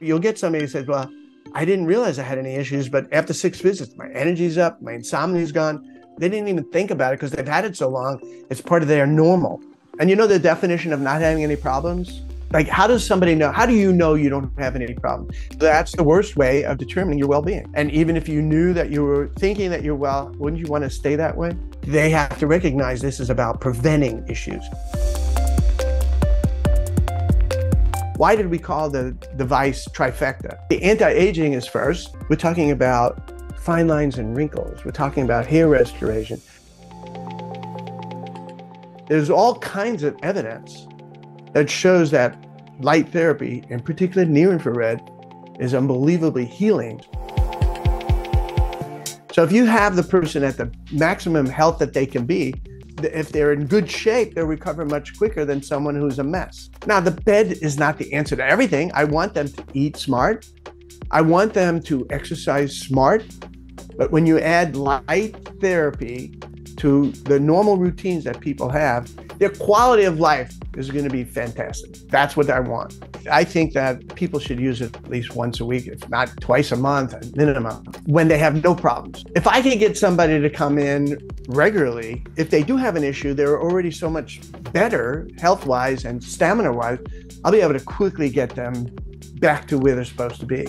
You'll get somebody who says, Well, I didn't realize I had any issues, but after six visits, my energy's up, my insomnia's gone. They didn't even think about it because they've had it so long. It's part of their normal. And you know the definition of not having any problems? Like, how does somebody know? How do you know you don't have any problems? That's the worst way of determining your well being. And even if you knew that you were thinking that you're well, wouldn't you want to stay that way? They have to recognize this is about preventing issues. Why did we call the device trifecta? The anti aging is first. We're talking about fine lines and wrinkles, we're talking about hair restoration. There's all kinds of evidence that shows that light therapy, in particular near infrared, is unbelievably healing. So if you have the person at the maximum health that they can be, if they're in good shape, they'll recover much quicker than someone who's a mess. Now, the bed is not the answer to everything. I want them to eat smart. I want them to exercise smart. But when you add light therapy to the normal routines that people have, their quality of life is going to be fantastic. That's what I want. I think that people should use it at least once a week, if not twice a month, minimum, when they have no problems. If I can get somebody to come in regularly, if they do have an issue, they're already so much better health wise and stamina wise, I'll be able to quickly get them back to where they're supposed to be.